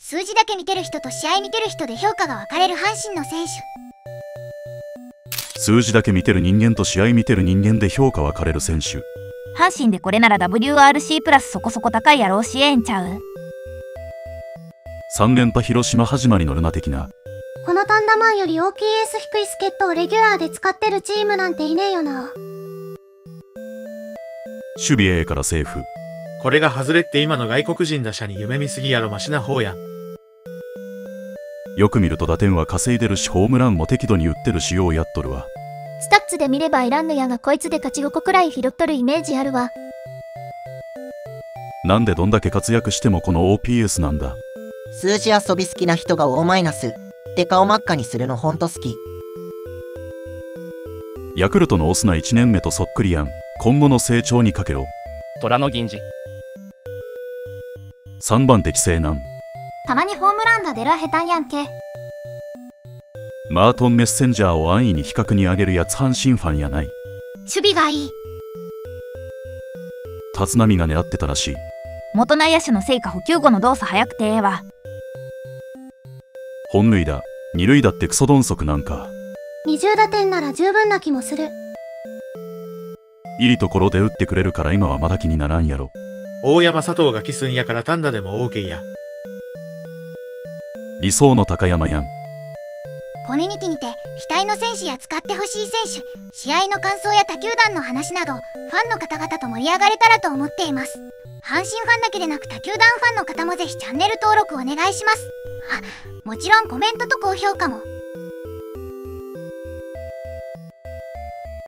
数字だけ見てる人と試合見てる人で評価が分かれる阪神の選手。数字だけ見てる人間と試合見てる人間で評価分かれる選手。阪神でこれなら WRC プラスそこそこ高いやろうしええんちゃう。3連覇広島始まりのルナ的な。このタンダマンより OPS 低い助っ人をレギュラーで使ってるチームなんていねえよな。守備 A からセーフこれが外れって今の外国人打者に夢見すぎやろマシな方や。よく見ると打点は稼いでるしホームランも適度に打ってるしようやっとるわスタッツで見ればいらんのやがこいつで勝ち5個くらい拾っとるイメージあるわ。なんでどんだけ活躍してもこの OPS なんだ数字遊び好きな人が O マイナス。で顔真っ赤にするのほんと好き。ヤクルトのオスナ1年目とそっくりやん今後の成長にかけろ虎の銀次3番適正なん。たまにホームランダ出らへたんやんけ。マートン・メッセンジャーを安易に比較に上げるやつ阪神ファンやない。守備がいい。立浪が狙ってたらしい。元内野手の成果補給後の動作早くてええわ。本塁打。二塁打ってクソ鈍足なんか。20打点なら十分な気もする。いいところで打ってくれるから今はまだ気にならんやろ大山佐藤がキスんやから単打でも OK や。理想の高山やん。コミュニティにて額の選手や使ってほしい選手試合の感想や他球団の話などファンの方々と盛り上がれたらと思っています。阪神ファンだけでなく他球団ファンの方もぜひチャンネル登録お願いします。あもちろんコメントと高評価も